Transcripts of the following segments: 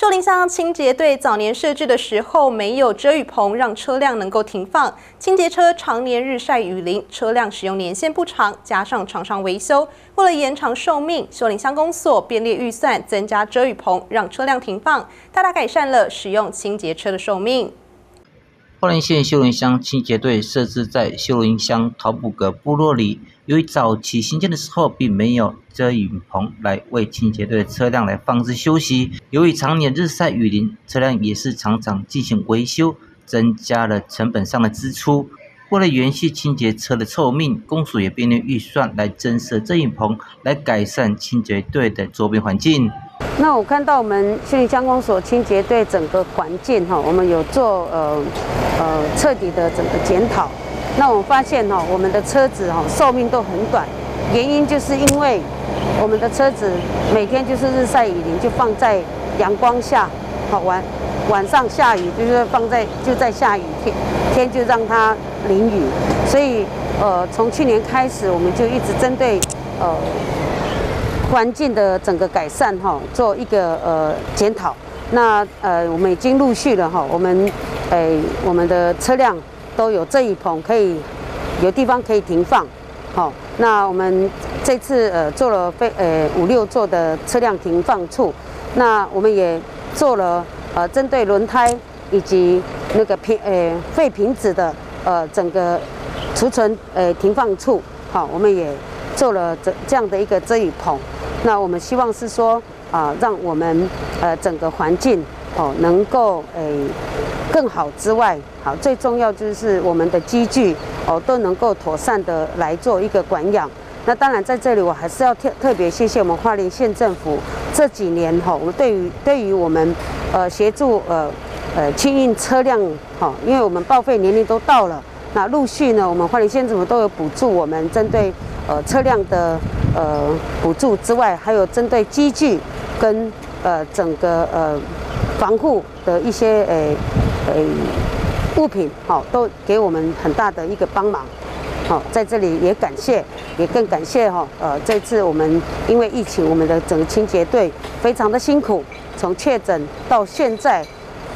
寿林乡清洁队早年设置的时候没有遮雨棚，让车辆能够停放。清洁车常年日晒雨淋，车辆使用年限不长，加上常常维修，为了延长寿命，秀林乡公所编列预算增加遮雨棚，让车辆停放，大大改善了使用清洁车的寿命。花莲县秀林乡清洁队设置在秀林乡桃埔阁部落里。由于早期新建的时候并没有遮雨棚来为清洁队车辆来放置休息，由于常年日晒雨淋，车辆也是常常进行维修，增加了成本上的支出。为了延续清洁车的寿命，公署也编列预算来增设遮雨棚，来改善清洁队的周边环境。那我看到我们秀林乡公所清洁队整个环境哈，我们有做呃呃彻底的整个检讨。那我发现哈，我们的车子哈寿命都很短，原因就是因为我们的车子每天就是日晒雨淋，就放在阳光下，好晚晚上下雨就是放在就在下雨天天就让它淋雨，所以呃从去年开始我们就一直针对呃环境的整个改善哈做一个呃检讨，那呃我们已经陆续了哈，我们诶我们的车辆。都有这一棚可以有地方可以停放，好，那我们这次呃做了非呃五六座的车辆停放处，那我们也做了呃针对轮胎以及那个瓶呃废瓶子的呃整个储存呃停放处，好，我们也做了这这样的一个遮雨棚，那我们希望是说啊让我们呃整个环境哦能够诶。更好之外，好最重要就是我们的机具哦都能够妥善的来做一个管养。那当然在这里我还是要特特别谢谢我们花莲县政府这几年哈，我们对于对于我们呃协助呃呃清运车辆哈，因为我们报废年龄都到了，那陆续呢我们花莲县政府都有补助我们针对呃车辆的呃补助之外，还有针对机具跟呃整个呃防护的一些诶。呃，物品好，都给我们很大的一个帮忙，好，在这里也感谢，也更感谢哈，呃，这次我们因为疫情，我们的整个清洁队非常的辛苦，从确诊到现在，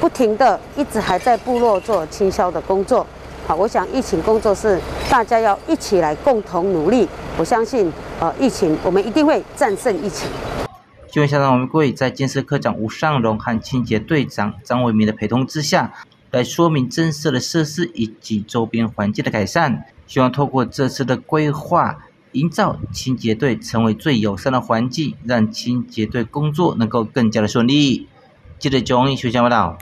不停的一直还在部落做清消的工作，好，我想疫情工作是大家要一起来共同努力，我相信，呃，疫情我们一定会战胜疫情。新闻校长王贵在建设科长吴尚荣和清洁队长张伟明的陪同之下，来说明增设的设施以及周边环境的改善。希望透过这次的规划，营造清洁队成为最友善的环境，让清洁队工作能够更加的顺利。记者钟义学校报道。